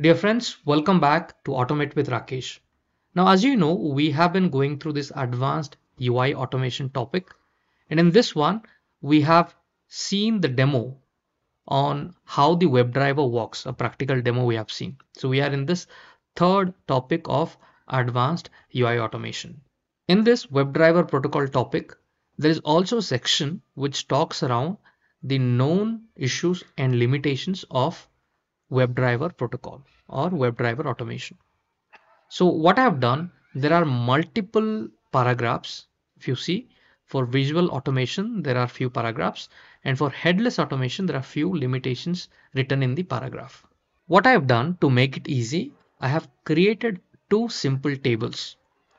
Dear friends, welcome back to Automate with Rakesh. Now, as you know, we have been going through this advanced UI automation topic. And in this one, we have seen the demo on how the WebDriver works, a practical demo we have seen. So we are in this third topic of advanced UI automation. In this WebDriver protocol topic, there is also a section which talks around the known issues and limitations of WebDriver protocol or WebDriver automation. So what I have done, there are multiple paragraphs. If you see for visual automation, there are few paragraphs and for headless automation, there are few limitations written in the paragraph. What I have done to make it easy, I have created two simple tables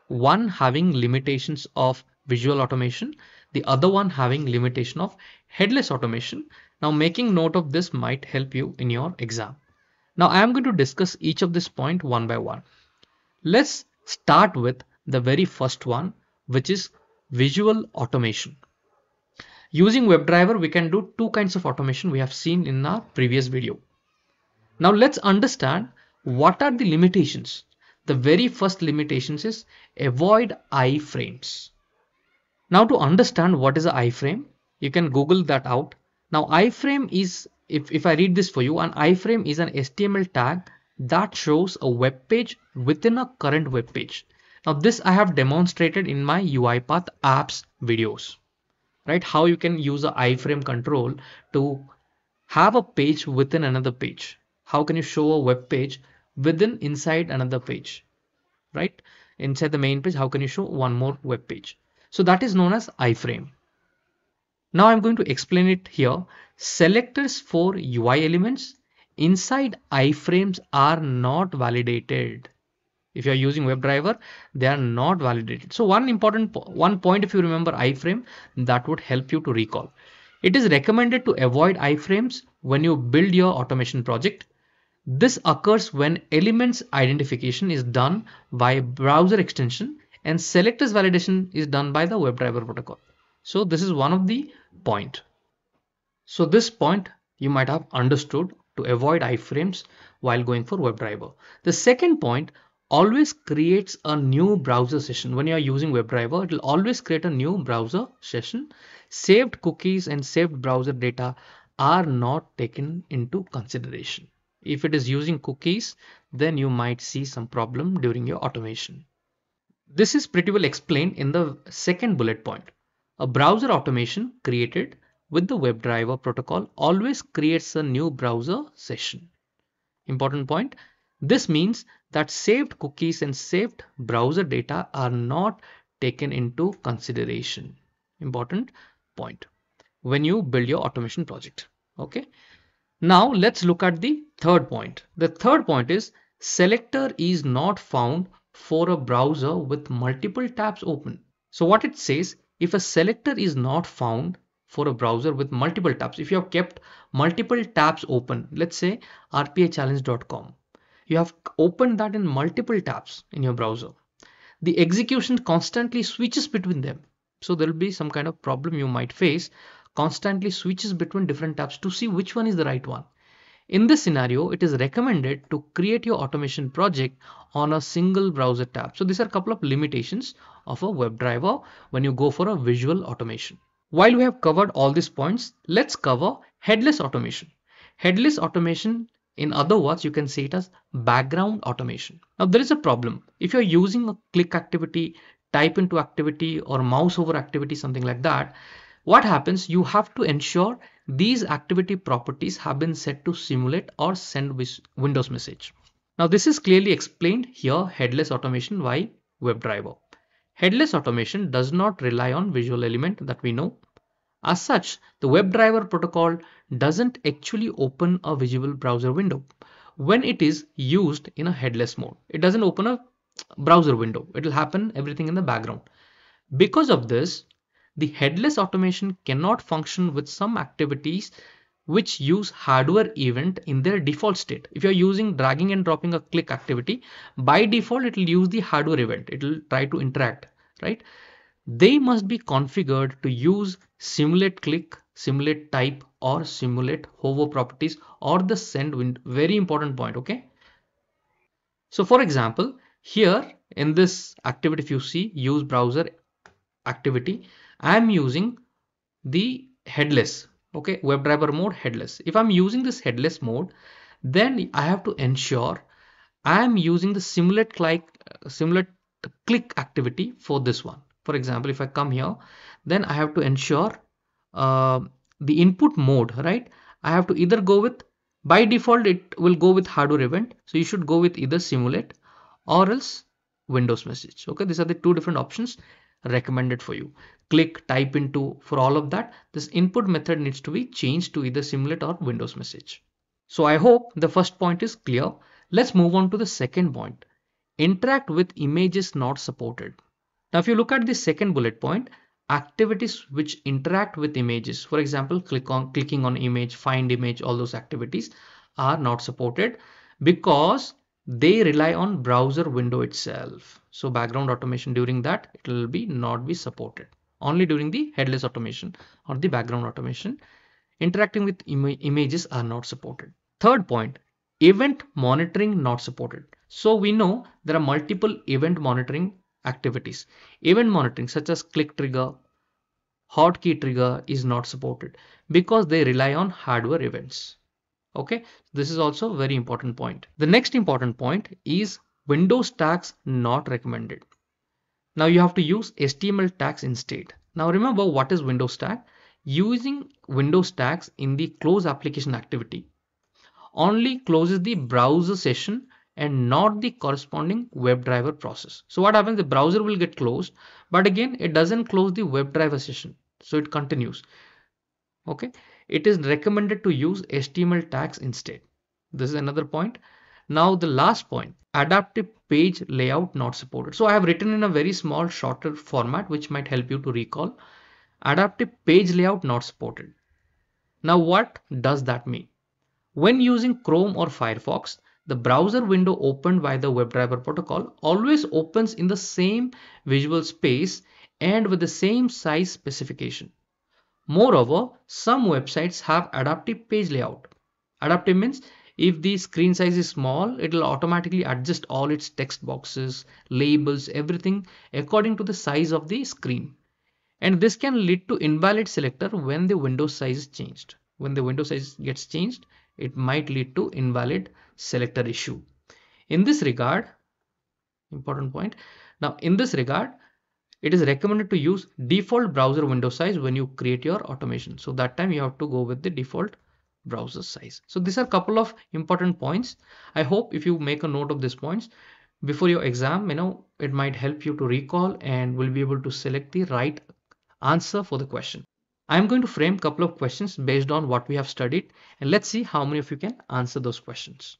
one having limitations of visual automation, the other one having limitation of headless automation. Now making note of this might help you in your exam. Now I am going to discuss each of this point one by one. Let's start with the very first one, which is visual automation. Using WebDriver, we can do two kinds of automation we have seen in our previous video. Now let's understand what are the limitations the very first limitations is avoid iframes. Now to understand what is an iframe, you can Google that out. Now iframe is, if, if I read this for you, an iframe is an HTML tag that shows a web page within a current web page. Now this I have demonstrated in my UiPath apps videos, right? How you can use a iframe control to have a page within another page. How can you show a web page within inside another page right inside the main page how can you show one more web page so that is known as iframe now i'm going to explain it here. Selectors for ui elements inside iframes are not validated. If you are using webdriver they are not validated. So one important one point if you remember iframe that would help you to recall. It is recommended to avoid iframes when you build your automation project. This occurs when elements identification is done by browser extension and selectors validation is done by the WebDriver protocol. So this is one of the point. So this point you might have understood to avoid iframes while going for WebDriver. The second point always creates a new browser session. When you are using WebDriver, it will always create a new browser session. Saved cookies and saved browser data are not taken into consideration. If it is using cookies, then you might see some problem during your automation. This is pretty well explained in the second bullet point. A browser automation created with the WebDriver protocol always creates a new browser session. Important point. This means that saved cookies and saved browser data are not taken into consideration. Important point when you build your automation project. Okay. Now let's look at the third point. The third point is selector is not found for a browser with multiple tabs open. So what it says, if a selector is not found for a browser with multiple tabs, if you have kept multiple tabs open, let's say rpachallenge.com, you have opened that in multiple tabs in your browser. The execution constantly switches between them. So there will be some kind of problem you might face constantly switches between different tabs to see which one is the right one. In this scenario, it is recommended to create your automation project on a single browser tab. So these are a couple of limitations of a WebDriver when you go for a visual automation. While we have covered all these points, let's cover headless automation. Headless automation, in other words, you can say it as background automation. Now there is a problem. If you're using a click activity, type into activity or mouse over activity, something like that, what happens you have to ensure these activity properties have been set to simulate or send windows message. Now this is clearly explained here headless automation by webdriver. Headless automation does not rely on visual element that we know. As such the webdriver protocol doesn't actually open a visual browser window. When it is used in a headless mode it doesn't open a browser window. It will happen everything in the background. Because of this the headless automation cannot function with some activities which use hardware event in their default state. If you're using dragging and dropping a click activity, by default, it will use the hardware event. It will try to interact, right? They must be configured to use simulate click, simulate type or simulate hover properties or the send window. Very important point, okay? So for example, here in this activity, if you see use browser activity, I am using the headless, okay, WebDriver mode headless. If I'm using this headless mode, then I have to ensure I am using the simulate like simulate click activity for this one. For example, if I come here, then I have to ensure uh, the input mode, right? I have to either go with by default it will go with hardware event so you should go with either simulate or else windows message okay these are the two different options recommended for you. Click type into for all of that. This input method needs to be changed to either simulate or windows message. So i hope the first point is clear. Let's move on to the second point. Interact with images not supported. Now if you look at the second bullet point activities which interact with images for example click on clicking on image find image all those activities are not supported because they rely on browser window itself so background automation during that it will be not be supported only during the headless automation or the background automation interacting with Im images are not supported third point event monitoring not supported so we know there are multiple event monitoring activities. Event monitoring such as click trigger, hotkey trigger is not supported because they rely on hardware events. Okay, this is also a very important point. The next important point is Windows tags not recommended. Now you have to use HTML tags instead. Now remember what is Windows tag? Using Windows tags in the close application activity only closes the browser session and not the corresponding WebDriver process. So what happens, the browser will get closed, but again, it doesn't close the WebDriver session. So it continues. Okay. It is recommended to use HTML tags instead. This is another point. Now the last point, adaptive page layout not supported. So I have written in a very small shorter format, which might help you to recall. Adaptive page layout not supported. Now what does that mean? When using Chrome or Firefox, the browser window opened by the WebDriver protocol always opens in the same visual space and with the same size specification. Moreover, some websites have adaptive page layout. Adaptive means if the screen size is small, it will automatically adjust all its text boxes, labels, everything according to the size of the screen. And this can lead to invalid selector when the window size is changed. When the window size gets changed, it might lead to invalid selector issue. In this regard, important point. Now, in this regard, it is recommended to use default browser window size when you create your automation. So that time you have to go with the default browser size. So these are a couple of important points. I hope if you make a note of these points before your exam, you know, it might help you to recall and will be able to select the right answer for the question. I'm going to frame couple of questions based on what we have studied and let's see how many of you can answer those questions.